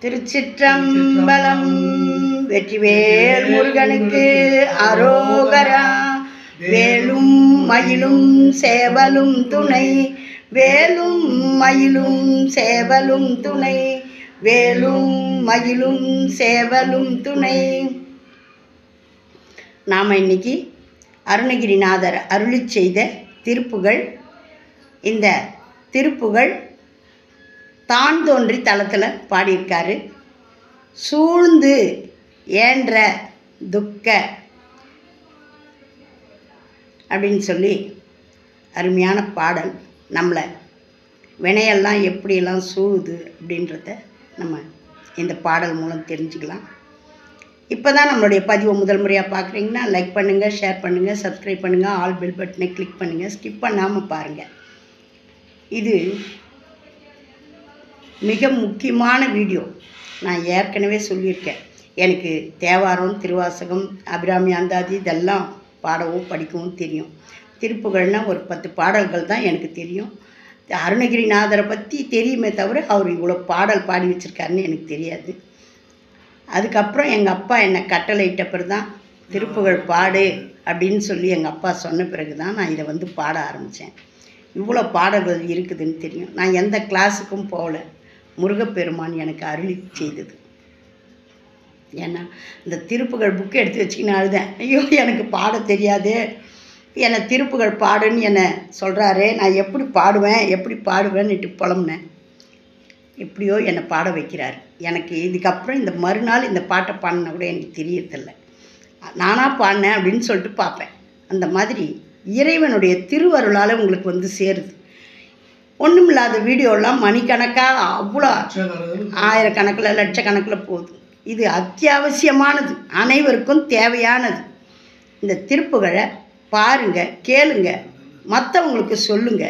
திருச்சிற்றம்பலம். வெற்றிவேல் முருகனுக்கு அரோகரா. வேலும் மயிலும் சேவலும் துணை. வேலும் மயிலும் சேவலும் துணை. வேலும் மயிலும் சேவலும் துணை. நாம் இன்னைக்கு அருணகிரிநாதர் அருளி செய்த திருப்புகள். இந்த திருப்புகள் தான் தோன்றி தளத்தில் பாடியிருக்காரு. சூழ்ந்து ஏன்ற துக்க அப்படின்னு சொல்லி அருமையான பாடல். நம்மளை வினையெல்லாம் எப்படியெல்லாம் சூழுது அப்படின்றத நம்ம இந்த பாடல் மூலம் தெரிஞ்சுக்கலாம். இப்போ தான் நம்மளுடைய பதிவை முதல் முறையாக பார்க்குறீங்கன்னா லைக் பண்ணுங்கள் ஷேர் பண்ணுங்கள் சப்ஸ்கிரைப் பண்ணுங்கள் ஆல் பெல் பட்டனை கிளிக் பண்ணுங்கள் ஸ்கிப் பண்ணாமல் பாருங்கள் இது மிக முக்கியமான வீடியோ. நான் ஏற்கனவே சொல்லியிருக்கேன். எனக்கு தேவாரம் திருவாசகம் அபிராமி அந்தாதி இதெல்லாம் பாடவும் படிக்கவும் தெரியும். திருப்புகள்னால் ஒரு பத்து பாடல்கள் தான் எனக்கு தெரியும். அருணகிரிநாதரை பற்றி தெரியுமே தவிர அவர் இவ்வளோ பாடல் பாடி வச்சுருக்காருன்னு எனக்கு தெரியாது. அதுக்கப்புறம் எங்கள் அப்பா என்னை கட்டளையிட்ட பிறகு தான் திருப்புகழ் பாடு அப்படின்னு சொல்லி எங்கள் அப்பா சொன்ன பிறகு தான் நான் இதை வந்து பாட ஆரம்பித்தேன் இவ்வளோ பாடல்கள் இருக்குதுன்னு தெரியும். நான் எந்த கிளாஸுக்கும் போகல. முருகப்பெருமான் எனக்கு அருளி செய்தது. ஏன்னா இந்த திருப்புகள் புக்கு எடுத்து வச்சுக்கின்னு அழுதேன். ஐயோ எனக்கு பாட தெரியாது. என்னை திருப்புகள் பாடுன்னு என்னை சொல்கிறாரு நான் எப்படி பாடுவேன்? எப்படி பாடுவேன்னுட்டு புலம்புனேன். எப்படியோ என்னை பாட வைக்கிறார். எனக்கு இதுக்கப்புறம் இந்த மறுநாள் இந்த பாட்டை பாடினா கூட எனக்கு தெரியறதில்ல. நானாக பாடினேன் அப்படின்னு சொல்லிட்டு பார்ப்பேன். அந்த மாதிரி இறைவனுடைய திருவருளால் உங்களுக்கு வந்து சேருது. ஒன்றும் இல்லாத வீடியோலாம் மணிக்கணக்காக அவ்வளோ ஆயிரக்கணக்கில் லட்சக்கணக்கில் போகுது. இது அத்தியாவசியமானது. அனைவருக்கும் தேவையானது. இந்த திருப்புகழை பாருங்க கேளுங்க. மற்றவங்களுக்கு சொல்லுங்க.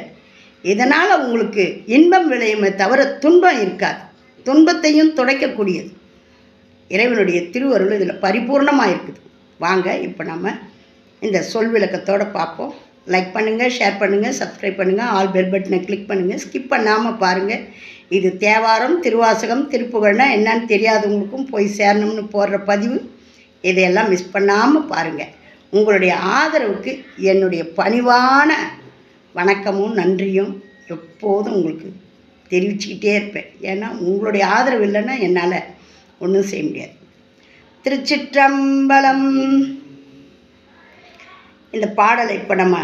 இதனால் உங்களுக்கு இன்பம் விளையுமே தவிர துன்பம் இருக்காது. துன்பத்தையும் துடைக்கக்கூடியது. இறைவனுடைய திருவருள் இதில் பரிபூர்ணமாக இருக்குது வாங்க இப்போ நம்ம இந்த சொல் விளக்கத்தோடு பார்ப்போம். லைக் பண்ணுங்கள் ஷேர் பண்ணுங்கள் சப்ஸ்கிரைப் பண்ணுங்கள் ஆல் பெல் பட்டனை கிளிக் பண்ணுங்கள் ஸ்கிப் பண்ணாமல் பாருங்கள் இது தேவாரம் திருவாசகம் திருப்புகழ்னா என்னன்னு தெரியாதவங்களுக்கும் போய் சேரணும்னு போடுற பதிவு. இதையெல்லாம் மிஸ் பண்ணாமல் பாருங்கள் உங்களுடைய ஆதரவுக்கு என்னுடைய பணிவான வணக்கமும் நன்றியும் எப்போதும் உங்களுக்கு தெரிவிச்சுக்கிட்டே இருப்பேன். ஏன்னா உங்களுடைய ஆதரவு இல்லைன்னா என்னால் ஒன்றும் செய்ய முடியாது. திருச்சிற்றம்பலம். இந்த பாடலை இப்போ நம்ம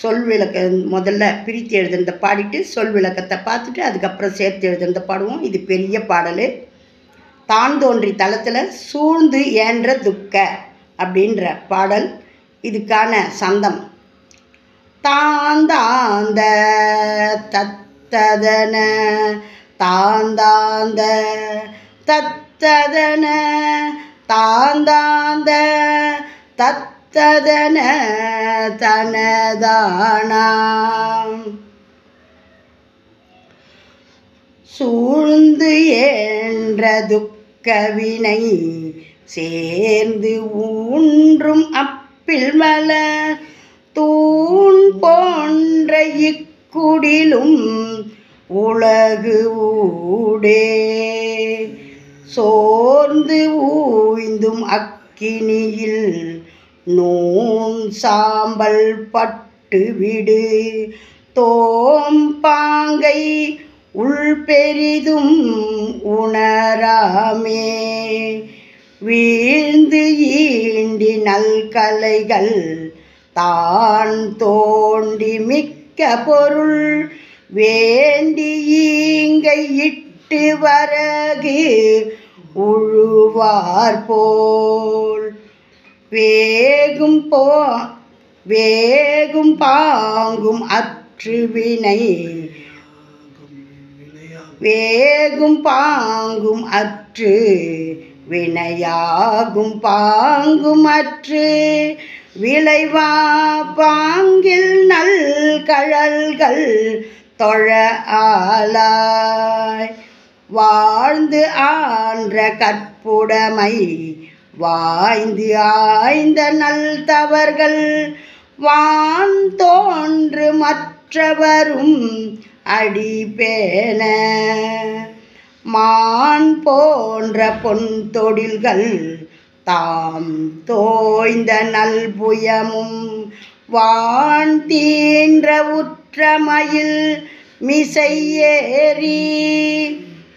சொல் விளக்க முதல்ல பிரித்து எழுதுனத பாடிட்டு சொல் விளக்கத்தை பார்த்துட்டு அதுக்கப்புறம் சேர்த்து எழுதுனத பாடுவோம். இது பெரிய பாடல். தான் தோன்றி தளத்தில் சூழ்ந்து ஏன்ற துக்க அப்படின்ற பாடல். இதுக்கான சந்தம். தாந்தாந்த தத்ததன தாந்தாந்த தத்ததன தாந்தாந்த தத் ததன தனதானாம் சூழ்ந்து ஏன்ற துக்கவினை சேர்ந்து ஊன்றும் அப்பில் மலர் தூண் போன்ற இக்குடிலும் உலகு ஊடே. சோர்ந்து ஊய்ந்தும் அக்கினியில் நூன் சாம்பல் பட்டு விடு தோம் பாங்கை உள் பெரிதும் உணராமே. வீழ்ந்து ஈண்டி நல்கலைகள் தான் தோண்டி மிக்க பொருள். வேண்டி ஈங்கை இட்டு வரகு உழுவார் போல். வேகும் போ வேகும் பாங்கும் அற்றுவினை வேகும் பாங்கும் அற்று வினையாகும் பாங்கும் அற்று விளைவா பாங்கில் நல் கழல்கள் தொழ ஆளாய் வாழ்ந்து ஆன்ற கற்புடைமை வாய்ந்து ஆய்ந்த நல் தவர்கள் வான் தோன்று மற்றவரும் அடிபேன மான் போன்ற பொன் தொழில்கள் தாம் தோய்ந்த நல்புயமும் வான் தீன்ற உற்றமையில் மிசையேறி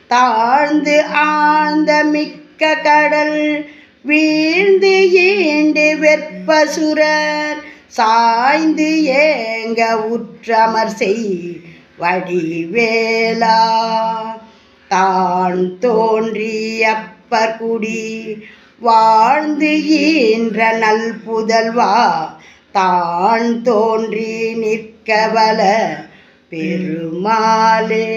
தாழ்ந்து ஆழ்ந்த மிக்க கடல் வீழ்ந்து ஈண்டு வெற்பசுரர். சாய்ந்து ஏங்க உற்றமர் செய் வடிவேலா. தான் தோன்றி அப்பர் குடி வாழ்ந்து ஈன்ற நல் புதல்வா தான் தோன்றி நிற்கவல பெருமாளே.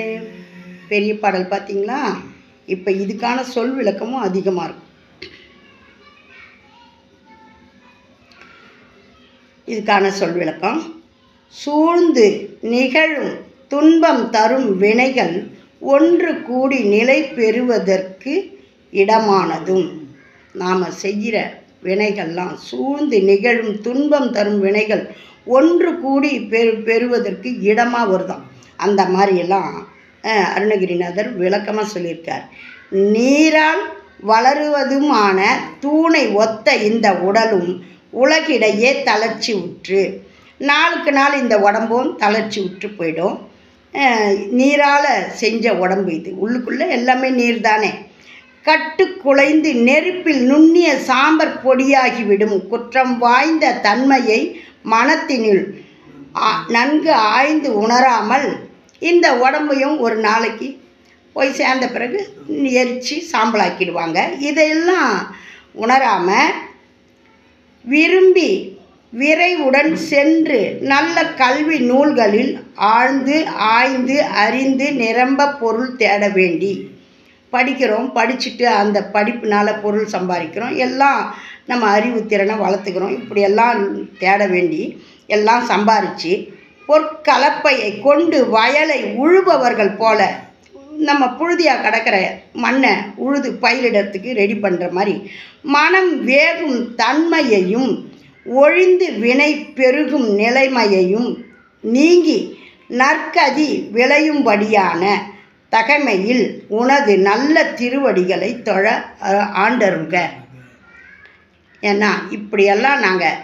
பெரிய பாடல் பார்த்தீங்களா? இப்போ இதுக்கான சொல் விளக்கமும் அதிகமாக இருக்கும். இதுக்கான சொல் விளக்கம். சூழ்ந்து நிகழும் துன்பம் தரும் வினைகள் ஒன்று கூடி நிலை பெறுவதற்கு இடமானதும். நாம் செய்கிற வினைகள்லாம் சூழ்ந்து நிகழும் துன்பம் தரும் வினைகள் ஒன்று கூடி பெரு பெறுவதற்கு இடமாக வருதாம். அந்த மாதிரியெல்லாம் அருணகிரிநாதர் விளக்கமாக சொல்லியிருக்கார். நீரால் வளருவதுமான தூணை ஒத்த இந்த உடலும் உலகிடையே தளர்ச்சி உற்று. நாளுக்கு நாள் இந்த உடம்பும் தளர்ச்சி உற்று போயிடும். நீரால் செஞ்ச உடம்பு இது. உள்ளுக்குள்ளே எல்லாமே நீர் தானே கட்டு குலைந்து நெருப்பில் நுண்ணிய சாம்பர் பொடியாகிவிடும் குற்றம் வாய்ந்த தன்மையை மனத்தினுள் ஆ- நன்கு ஆய்ந்து உணராமல் இந்த உடம்பையும் ஒரு நாளைக்கு போய் சேர்ந்த பிறகு எரித்து சாம்பலாக்கிடுவாங்க. இதையெல்லாம் உணராமல் விரும்பி விரைவுடன் சென்று நல்ல கல்வி நூல்களில் ஆழ்ந்து ஆய்ந்து அறிந்து நிரம்ப பொருள் தேட வேண்டி படிக்கிறோம். படிச்சுட்டு அந்த படிப்புனால் பொருள் சம்பாதிக்கிறோம். எல்லாம் நம்ம அறிவு திறனை வளர்த்துக்கிறோம். இப்படியெல்லாம் தேட வேண்டி எல்லாம் சம்பாரித்து பொற்கலப்பையை கொண்டு வயலை உழுபவர்கள் போல நம்ம புழுதியாக கிடக்கிற மண்ணை உழுது பயிரிடத்துக்கு ரெடி பண்ணுற மாதிரி மனம் வேகும் தன்மையையும் ஒழிந்து வினை பெருகும் நிலைமையையும் நீங்கி நற்கதி விளையும்படியான தகைமையில் உனது நல்ல திருவடிகளை தொழ ஆண்டருங்க. ஏன்னா இப்படியெல்லாம் நாங்கள்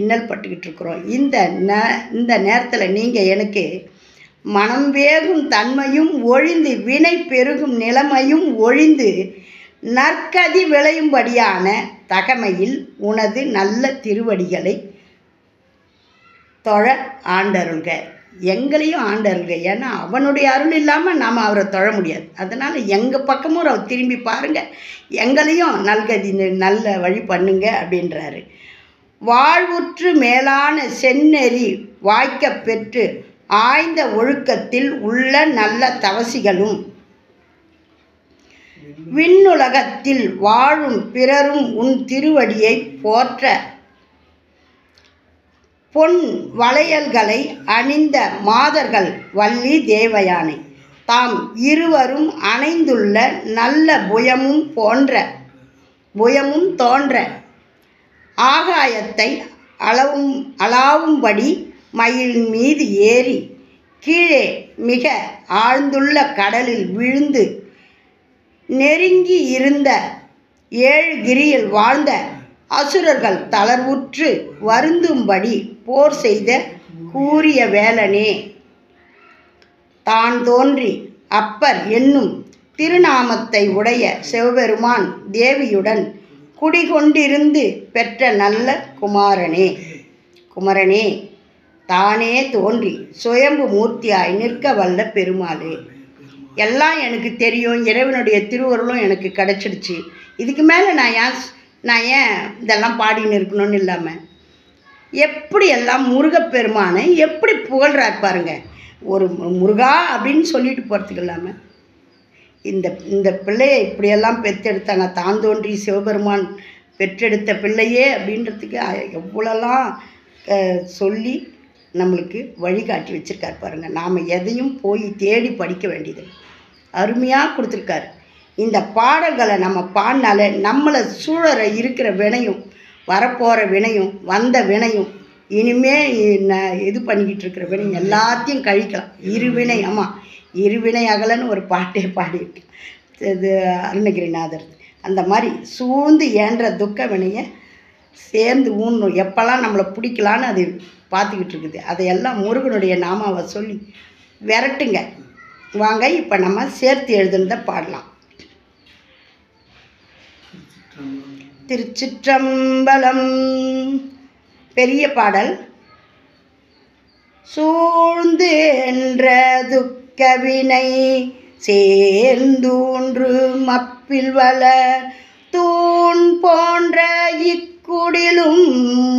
இன்னல் பட்டுக்கிட்டு இருக்கிறோம். இந்த ந இந்த நேரத்தில் நீங்கள் எனக்கு மனம் வேகும் தன்மையும் ஒழிந்து வினை பெருகும் நிலைமையும் ஒழிந்து நற்கதி விளையும்படியான தகமையில் உனது நல்ல திருவடிகளை தொழ ஆண்டருள்க. எங்களையும் ஆண்டருள்க. ஏன்னா அவனுடைய அருள் இல்லாமல் நாம் அவரை தொழ முடியாது. அதனால் எங்கள் பக்கமும் அவர் திரும்பி பாருங்கள் எங்களையும் நல்கதி நல்ல வழி பண்ணுங்க அப்படின்றாரு. வாழ்வுற்று மேலான செந்நெறி வாய்க்க பெற்று ஆய்ந்த ஒழுக்கத்தில் உள்ள நல்ல தவசிகளும் விண்ணுலகத்தில் வாழும் பிறரும் உன் திருவடியை போற்ற. பொன் வளையல்களை அணிந்த மாதர்கள் வள்ளி தேவயானை. தாம் இருவரும் அணைந்துள்ள நல்ல புயமும் போன்ற புயமும் தோன்ற. ஆகாயத்தை அளவும் அளாவும்படி மயில் மீது ஏறி கீழே மிக ஆழ்ந்துள்ள கடலில் விழுந்து நெருங்கி இருந்த ஏழு கிரியில் வாழ்ந்த அசுரர்கள் தளர்வுற்று வருந்தும்படி போர் செய்த கூறிய வேலனே. தான் தோன்றி அப்பர் என்னும் திருநாமத்தை உடைய சிவபெருமான் தேவியுடன் குடிகொண்டிருந்து பெற்ற நல்ல குமாரனே. குமரனே தானே தோன்றி சுயம்பு மூர்த்தியாய் நிற்க வல்ல பெருமாளே. எல்லாம் எனக்கு தெரியும் இறைவனுடைய திருவருளும் எனக்கு கிடச்சிடுச்சு. இதுக்கு மேலே நான் ஏன் நான் ஏன் இதெல்லாம் பாடின்னு இருக்கணும்னு இல்லாமல் எப்படி எல்லாம் முருகப்பெருமானை எப்படி புகழ்றார் பாருங்க. ஒரு முருகா அப்படின்னு சொல்லிட்டு போகிறதுக்கு இல்லாமல் இந்த இந்த பிள்ளையை இப்படியெல்லாம் பெற்றெடுத்தாங்க. தான் தோன்றி சிவபெருமான் பெற்றெடுத்த பிள்ளையே அப்படின்றதுக்கு எவ்வளோலாம் சொல்லி நம்மளுக்கு வழிகாட்டி வச்சுருக்கார் பாருங்கள் நாம் எதையும் போய் தேடி படிக்க வேண்டியது அருமையாக கொடுத்துருக்காரு. இந்த பாடல்களை நம்ம பாடினாலே நம்மளை சூழற இருக்கிற வினையும் வரப்போகிற வினையும் வந்த வினையும் இனிமே இது பண்ணிக்கிட்டு இருக்கிற வினை எல்லாத்தையும் கழிக்கலாம். இருவினை ஆமாம் இருவினை அகலன்னு ஒரு பாட்டே பாடியிருக்கு. இது அருணகிரிநாதர். அந்த மாதிரி சூழ்ந்து ஏன்ற துக்க வினையை சேர்ந்து ஊன்னும் எப்போல்லாம் நம்மளை பிடிக்கலான்னு அது பார்த்துக்கிட்டு இருக்குது அதையெல்லாம் முருகனுடைய நாமாவை சொல்லி விரட்டுங்க. வாங்க இப்போ நம்ம சேர்த்து எழுதுனதை பாடலாம். திருச்சிற்றம்பலம். பெரிய பாடல். சூழ்ந்து என்ற துக்கவினை சேர்ந்தூன்று மப்பில் வள தூண் போன்ற குடிலும்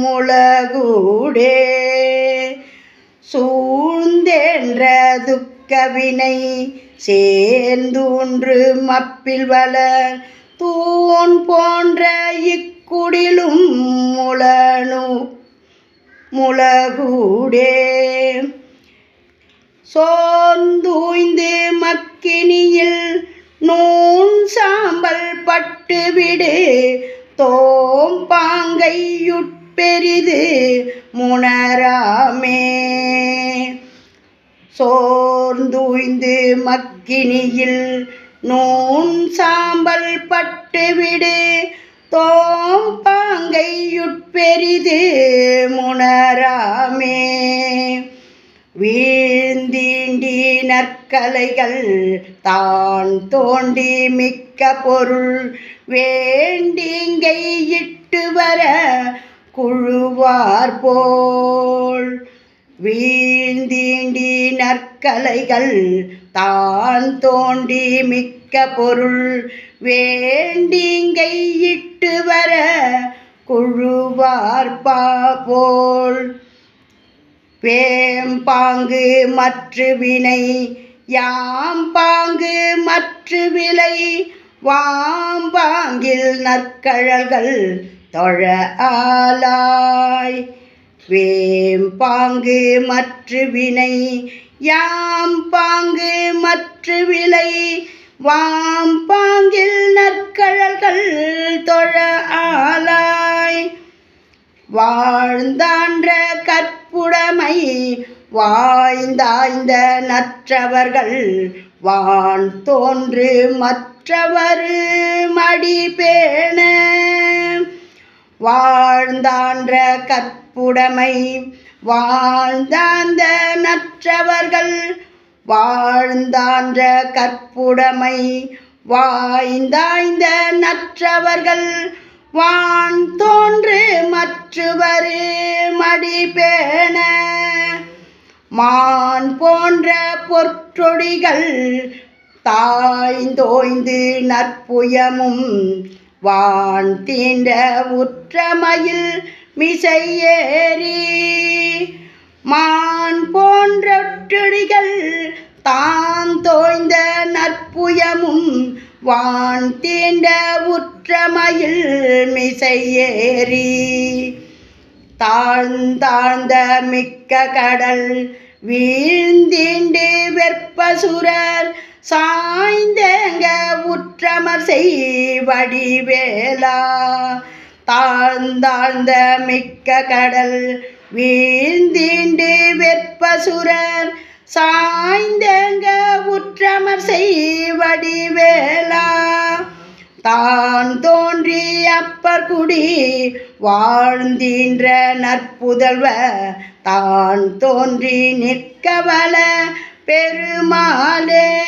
முளகூடே சூழ்ந்தென்ற துக்கவினை சேர்ந்தூன்று மப்பில் வளர். தூண் போன்ற இக்குடிலும் முளனு முளகூடே. சோர்ந்தூய்ந்து மக்கினியில் நூன் சாம்பல் பட்டுவிடு தோம் பாங்கையுட்பெரிது முனராமே. சோர்ந்துய்ந்து மக்கினியில் நூன் சாம்பல் பட்டுவிடு. தோம் பாங்கையுட்பெரிது முனராமே. வீழ்ந்தீண்டி நற்கலைகள் தான் தோண்டி மிக்க பொருள். வேண்டிங்கை இட்டு வர குழுவார் போல். வீழ்ந்தீண்டி நற்கலைகள் தான் தோண்டி மிக்க பொருள். வேண்டிங்கை இட்டு வர குழுவார் பா போல். வேம் பாங்கு மற்ற வினை யாம் பாங்கு மற்ற விலை வாம்பாங்கில் நற்கழல்கள் தொழ ஆலாய். வேம் பாங்கு மற்ற வினை யாம் பாங்கு மற்ற விலை வாம் பாங்கில் நற்கழல்கள் தொழ ஆலாய். வாழ்ந்தான்ற கற்புடைமை வாய்ந்தாய்ந்த நற்றவர்கள் வான் தோன்று மற்றவர் மடி பேண. வாழ்ந்தான்ற கற்புடைமை வாழ்ந்தாந்த நற்றவர்கள் வாழ்ந்தான்ற கற்புடைமை வாய்ந்தாய்ந்த நற்றவர்கள் வான் தோன்று மற்றவரு மடிபேண மான் போன்ற பொற்றொடிகள் தாய்ந்தோய்ந்து நற்புயமும் வான் தீண்ட உற்றமையில் மிசையேறி. மான் போன்ற தான் தோய்ந்த நற்புயமும் வான் தீண்ட உற்றமயில் மிசையேறி தாழ்ந்தாழ்ந்த மிக்க கடல் வீழ்ந்தீண்டு வெற்பசுரர் சாய்ந்தங்க உற்றமர் செய்வடிவேலா. தாழ்ந்தாழ்ந்த மிக்க கடல் வீழ்ந்தீண்டு வெற்பசுரர் சாய்ந்தேங்க உற்றமர் செய்வடிவேலா தான் தோன்றி அப்பர் குடி வாழ்ந்தின்ற நற்புதல்வ. தான் தோன்றி நிற்கவல பெருமாளே.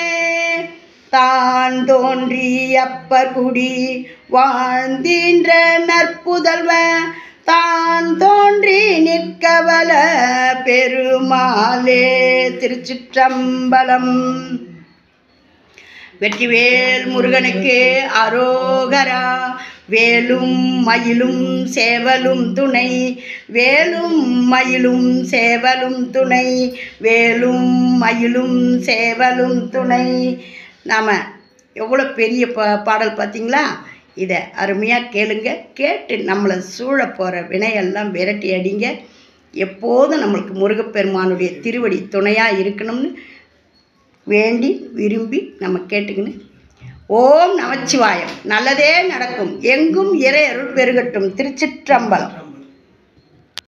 தான் தோன்றி அப்பர் குடி வாழ்ந்தின்ற நற்புதல்வ. தான் தோன்றி நிற்கவல பெருமாளே திருச்சிற்றம்பலம். வெற்றிவேல் முருகனுக்கு அரோகரா வேலும் மயிலும் சேவலும் துணை வேலும் மயிலும் சேவலும் துணை வேலும் மயிலும் சேவலும் துணை. நாம் எவ்வளோ பெரிய பா பாடல் பார்த்தீங்களா? இதை அருமையாக கேளுங்க. கேட்டு நம்மளை சூழ போகிற வினையெல்லாம் விரட்டி அடிங்க. எப்போதும் நம்மளுக்கு முருகப்பெருமானுடைய திருவடி துணையாக இருக்கணும்னு வேண்டி விரும்பி நம்ம கேட்டுக்கின்னு ஓம் நமச்சிவாயம். நல்லதே நடக்கும். எங்கும் இறை அருள் பெருகட்டும். திருச்சிற்றம்பலம்.